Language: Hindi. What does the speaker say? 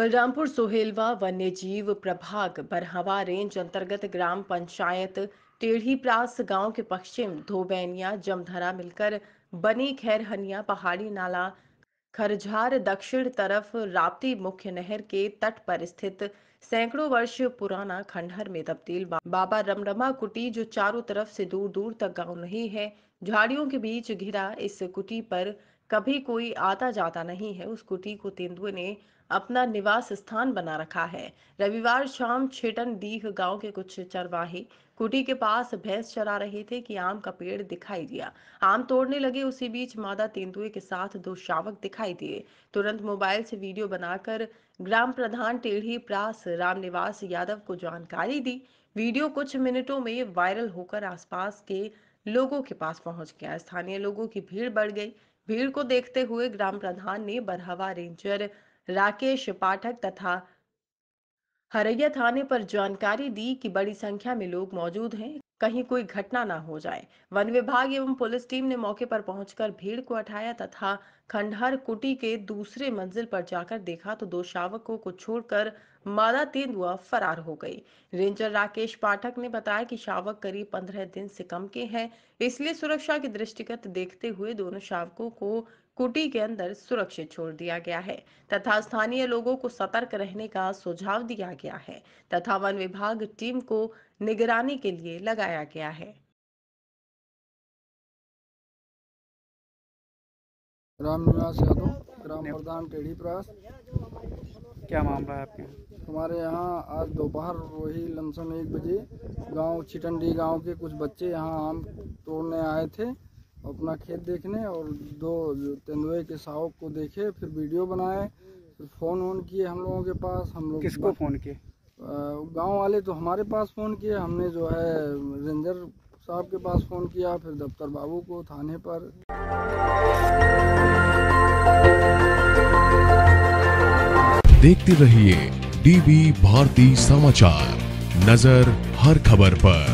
बलरामपुर, सोहेलवा, वन्यजीव, प्रभाग, बरहवा रेंज अंतर्गत ग्राम पंचायत, टेढ़ी प्रास गाँव के पश्चिम धोबैनिया जमधरा मिलकर बनी खैरहनिया, पहाड़ी नाला, खरझार, दक्षिण तरफ़ राप्ती मुख्य नहर के तट पर स्थित सैकड़ों वर्ष पुराना खंडहर में तब्दील। बाबा रमरमा कुटी, जो चारों तरफ़ से दूर दूर तक गाँव नहीं है, झाड़ियों के बीच घिरा इस कुटी पर कभी कोई आता जाता नहीं है, उस कुटी को तेंदुए ने अपना निवास स्थान बना रखा है। रविवार शाम छेटन डीह गाँव के कुछ चरवाही कुटी के पास भैंस चरा रहे थे कि आम का पेड़ दिखाई दिया। आम तोड़ने लगे, उसी बीच मादा तेंदुए के साथ दो शावक दिखाई दिए। तुरंत मोबाइल से वीडियो बनाकर ग्राम प्रधान टेढ़ी प्रास रामनिवास यादव को जानकारी दी। वीडियो कुछ मिनटों में वायरल होकर आसपास के लोगों के पास पहुँच गया। स्थानीय लोगों की भीड़ बढ़ गई। भीड़ को देखते हुए ग्राम प्रधान ने बरहवा रेंजर राकेश पाठक तथा हरैया थाने पर जानकारी दी कि बड़ी संख्या में लोग मौजूद हैं। कहीं कोई घटना ना हो जाए। वन विभाग एवं पुलिस टीम ने मौके पर पहुंचकर भीड़ को हटाया तथा खंडहर कुटी के दूसरे मंजिल पर जाकर देखा तो दो शावकों को छोड़कर मादा तेंदुआ फरार हो गई। रेंजर राकेश पाठक ने बताया कि शावक करीब पंद्रह दिन से कम के हैं, इसलिए सुरक्षा के दृष्टिगत देखते हुए दोनों शावकों को कुटी के अंदर सुरक्षित छोड़ दिया गया है तथा स्थानीय लोगों को सतर्क रहने का सुझाव दिया गया है तथा वन विभाग टीम को निगरानी के लिए लगाया गया है। राम निवास यादव ग्राम प्रधान टेढ़ी प्रास क्या मामला है आपके हमारे यहाँ आज दोपहर वही लमसम एक बजे गाँव छिटंडी गाँव के कुछ बच्चे यहाँ आम तोड़ने आए थे। अपना खेत देखने और दो तेंदुए के सावक को देखे फिर वीडियो बनाए फिर फ़ोन वोन किए हम लोगों के पास हम लोग किसको फ़ोन किए? गाँव वाले तो हमारे पास फ़ोन किए हमने जो है रेंजर साहब के पास फ़ोन किया फिर दफ्तर बाबू को थाने पर। देखते रहिए डीवी भारती समाचार नज़र हर खबर पर।